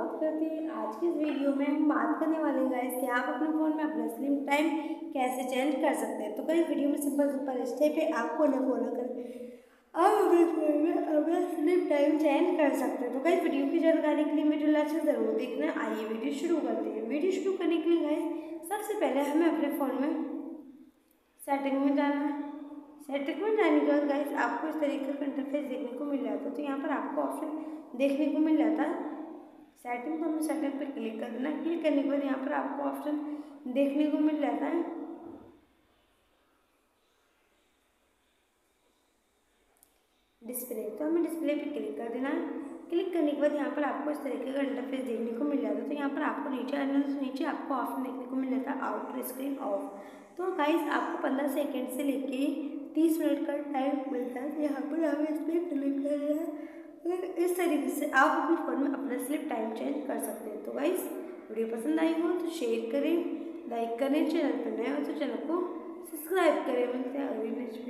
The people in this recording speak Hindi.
स्वागत करते हैं। आज की इस वीडियो में हम बात करने वाले गाइस कि आप अपने फ़ोन में अपना स्लिम टाइम कैसे चेंज कर सकते हैं। तो कई वीडियो में सिंपल सिंपल स्टेप है आपको ना फॉलो करें। आप अपने फ़ोन में अपना स्लिम टाइम चेंज कर सकते हैं। तो कई वीडियो की जानकारी के लिए वीडियो लास्ट ज़रूर देखना। आइए वीडियो शुरू करते हैं। वीडियो शुरू करने के लिए गाइस सबसे पहले हमें अपने फ़ोन में सेटिंग में जाना है। सेटिंग में जाने के बाद गाइस आपको इस तरीके का इंटरफेस देखने को मिल जाता है। तो यहाँ पर आपको ऑप्शन देखने को मिल जाता है। सेटिंग हमें सेटिंग पे क्लिक कर देना क्लिक करने के बाद यहाँ पर आपको ऑप्शन देखने को मिल जाता है। डिस्प्ले तो हमें डिस्प्ले पे क्लिक कर देना है। क्लिक करने के बाद यहाँ पर आपको इस तरीके का इंटरफेस देखने को मिल जाता है। तो यहाँ पर आपको नीचे आने नीचे आपको ऑप्शन देखने को मिल जाता है आउटर स्क्रीन ऑफ़ तो गाइस आपको पंद्रह सेकेंड से लेके तीस मिनट का टाइम मिलता है। यहाँ पर हमें इस पर क्लिक इस तरीके से आप अपने फ़ोन में अपना स्लिप टाइम चेंज कर सकते हैं। तो गाइस, वीडियो पसंद आई हो तो शेयर करें, लाइक करें, चैनल पर नए हो तो चैनल को सब्सक्राइब करें। मिलते हैं अगली नेक्स्ट